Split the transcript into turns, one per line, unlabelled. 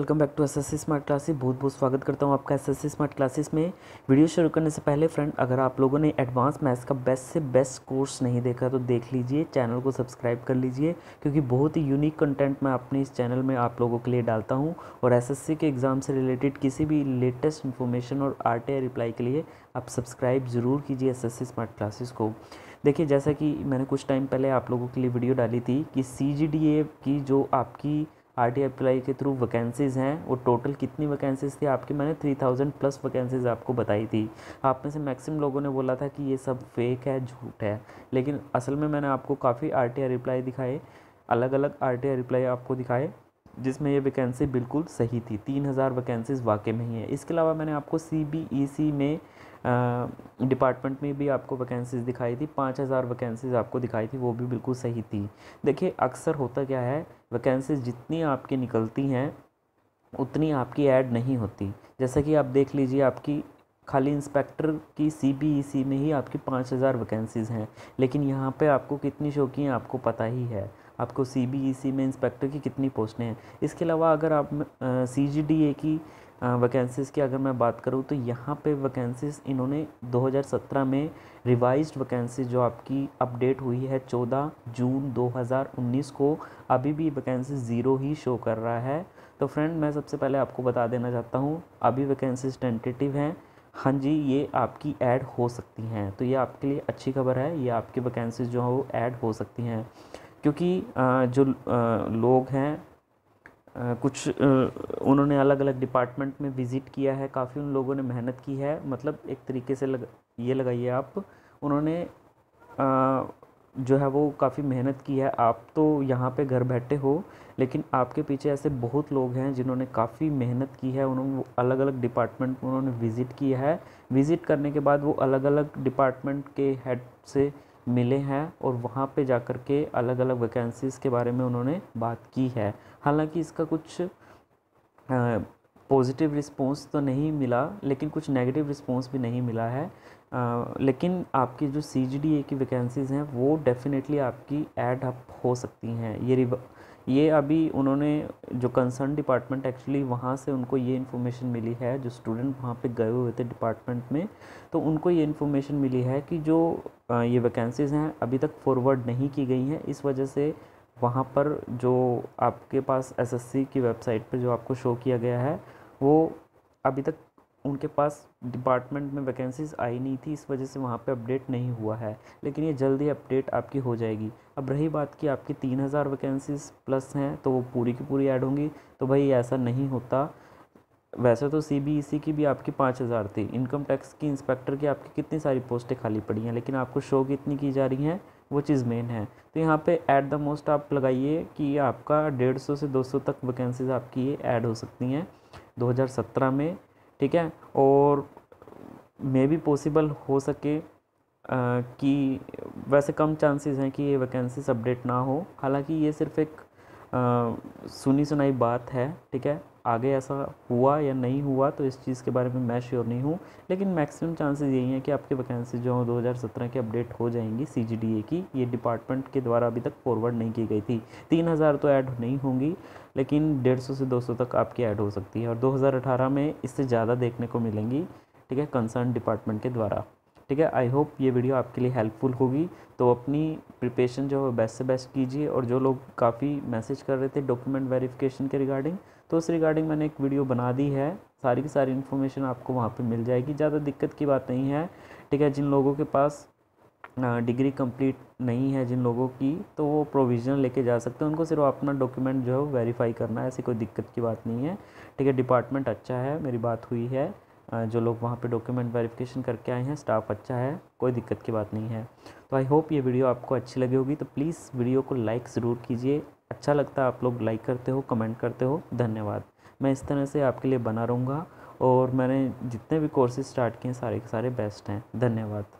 Welcome back to S S smart classes बहुत बहुत स्वागत करता हूँ आपका एस एस स्मार्ट क्लासेस में। वीडियो शुरू करने से पहले फ्रेंड, अगर आप लोगों ने एडवांस मैथ्स का बेस्ट से बेस्ट कोर्स नहीं देखा तो देख लीजिए, चैनल को सब्सक्राइब कर लीजिए, क्योंकि बहुत ही यूनिक कंटेंट मैं अपने इस चैनल में आप लोगों के लिए डालता हूँ। और एसएससी के एग्ज़ाम से रिलेटेड किसी भी लेटेस्ट इन्फॉर्मेशन और आर रिप्लाई के लिए आप सब्सक्राइब ज़रूर कीजिए एस एस स्मार्ट क्लासेस को। देखिए, जैसा कि मैंने कुछ टाइम पहले आप लोगों के लिए वीडियो डाली थी कि सीजीडीए की जो आपकी आर टी अप्लाई के थ्रू वैकेंसीज़ हैं। वो टोटल कितनी वैकेंसीज़ थी आपकी? मैंने थ्री थाउज़ेंड प्लस वैकेंसीज़ आपको बताई थी। आप में से मैक्सिमम लोगों ने बोला था कि ये सब फेक है, झूठ है। लेकिन असल में मैंने आपको काफ़ी आर टी रिप्लाई दिखाए अलग अलग आर टी रिप्लाई आपको दिखाए। जिसमें ये वैकेंसी बिल्कुल सही थी। तीन हज़ार वैकेंसीज़ वाकई में ही है। इसके अलावा मैंने आपको सी बी ई सी में डिपार्टमेंट में भी आपको वैकेंसीज़ दिखाई थी। पाँच हज़ार वैकेंसीज़ आपको दिखाई थी, वो भी बिल्कुल सही थी। देखिए, अक्सर होता क्या है वैकेंसीज़ जितनी आपकी निकलती हैं, उतनी आपकी ऐड नहीं होती। जैसा कि आप देख लीजिए, आपकी खाली इंस्पेक्टर की सी सी में ही आपकी पाँच हज़ार वैकेंसीज़ हैं। लेकिन यहाँ पे आपको कितनी शो की हैं आपको पता ही है। आपको सी बी ई सी में इंस्पेक्टर की कितनी पोस्टें हैं? इसके अलावा अगर आप सी जी डी ए की वैकेंसीज़ की अगर मैं बात करूँ तो यहाँ पे वैकेंसीज़ इन्होंने 2017 में रिवाइज्ड वैकेंसी जो आपकी अपडेट हुई है 14 जून 2019 को, अभी भी वैकेंसी ज़ीरो ही शो कर रहा है। तो फ्रेंड मैं सबसे पहले आपको बता देना चाहता हूँ, अभी वैकेंसीज टेंटेटिव हैं। हाँ जी, ये आपकी ऐड हो सकती हैं। तो ये आपके लिए अच्छी खबर है, ये आपकी वैकेंसीज जो है वो ऐड हो सकती हैं। क्योंकि जो लोग हैं कुछ उन्होंने अलग अलग डिपार्टमेंट में विज़िट किया है, काफ़ी उन लोगों ने मेहनत की है मतलब एक तरीके से लग, ये लगाइए आप, उन्होंने जो है वो काफ़ी मेहनत की है। आप तो यहाँ पे घर बैठे हो, लेकिन आपके पीछे ऐसे बहुत लोग हैं जिन्होंने काफ़ी मेहनत की है, उन्होंने अलग अलग डिपार्टमेंट में उन्होंने विज़िट किया है। विज़िट करने के बाद वो अलग अलग डिपार्टमेंट के हेड से मिले हैं और वहाँ पे जाकर के अलग अलग वैकेंसीज़ के बारे में उन्होंने बात की है। हालाँकि इसका कुछ पॉजिटिव रिस्पॉन्स तो नहीं मिला लेकिन कुछ नेगेटिव रिस्पॉन्स भी नहीं मिला है। आ, लेकिन आपकी जो सी जी डी ए की वैकेंसीज़ हैं वो डेफिनेटली आपकी एड अप हो सकती हैं। ये ये अभी उन्होंने जो कंसर्न डिपार्टमेंट एक्चुअली वहाँ से उनको ये इन्फॉर्मेशन मिली है, जो स्टूडेंट वहाँ पे गए हुए थे डिपार्टमेंट में तो उनको ये इन्फॉर्मेशन मिली है कि जो ये वैकेंसीज़ हैं अभी तक फॉरवर्ड नहीं की गई हैं। इस वजह से वहाँ पर जो आपके पास एसएससी की वेबसाइट पर जो आपको शो किया गया है, वो अभी तक उनके पास डिपार्टमेंट में वैकेंसीज़ आई नहीं थी, इस वजह से वहाँ पे अपडेट नहीं हुआ है। लेकिन ये जल्दी अपडेट आपकी हो जाएगी। अब रही बात कि आपकी तीन हज़ार वैकेंसीज़ प्लस हैं तो वो पूरी की पूरी ऐड होंगी। तो भाई ऐसा नहीं होता। वैसे तो सी बी ई सी की भी आपकी पाँच हज़ार थी। इनकम टैक्स की इंस्पेक्टर की आपकी कितनी सारी पोस्टें खाली पड़ी हैं, लेकिन आपको शो कितनी की जा रही हैं, वो चीज़ मेन है। तो यहाँ पे ऐट द मोस्ट आप लगाइए कि आपका डेढ़ सौ से दो सौ तक वैकेंसीज़ आपकी ये ऐड हो सकती हैं। 2017 में ठीक है? और मे भी पॉसिबल हो सके आ, कि वैसे कम चांसेस हैं कि ये वैकेंसीज अपडेट ना हो। हालाँकि ये सिर्फ़ एक सुनी सुनाई बात है, ठीक है? आगे ऐसा हुआ या नहीं हुआ तो इस चीज़ के बारे में मैं श्योर नहीं हूँ, लेकिन मैक्सिमम चांसेस यही हैं कि आपकी वैकेंसी जो है 2017 की अपडेट हो जाएँगी सीजीडीए की। ये डिपार्टमेंट के द्वारा अभी तक फॉरवर्ड नहीं की गई थी। तीन हज़ार तो ऐड नहीं होंगी, लेकिन डेढ़ सौ से दो सौ तक आपकी ऐड हो सकती है, और दो हज़ार अठारह में इससे ज़्यादा देखने को मिलेंगी, ठीक है? कंसर्न डिपार्टमेंट के द्वारा। ठीक है? आई होप ये वीडियो आपके लिए हेल्पफुल होगी। तो अपनी प्रिपरेशन जो है बेस्ट से बेस्ट कीजिए और जो लोग काफ़ी मैसेज कर रहे थे डॉक्यूमेंट वेरिफिकेशन के रिगार्डिंग तो उस रिगार्डिंग मैंने एक वीडियो बना दी है। सारी की सारी इन्फॉर्मेशन आपको वहाँ पर मिल जाएगी। ज़्यादा दिक्कत की बात नहीं है, ठीक है? जिन लोगों के पास डिग्री कंप्लीट नहीं है, जिन लोगों की तो वो प्रोविज़नल लेके जा सकते हैं। उनको सिर्फ़ अपना डॉक्यूमेंट जो है वेरीफाई करना है, ऐसी कोई दिक्कत की बात नहीं है। ठीक है? डिपार्टमेंट अच्छा है, मेरी बात हुई है। जो लोग वहाँ पे डॉक्यूमेंट वेरिफिकेशन करके आए हैं स्टाफ अच्छा है, कोई दिक्कत की बात नहीं है। तो आई होप ये वीडियो आपको अच्छी लगी होगी तो प्लीज़ वीडियो को लाइक ज़रूर कीजिए। अच्छा लगता है आप लोग लाइक करते हो कमेंट करते हो, धन्यवाद। मैं इस तरह से आपके लिए बना रहूँगा, और मैंने जितने भी कोर्सेज स्टार्ट किए हैं, सारे के सारे बेस्ट हैं। धन्यवाद।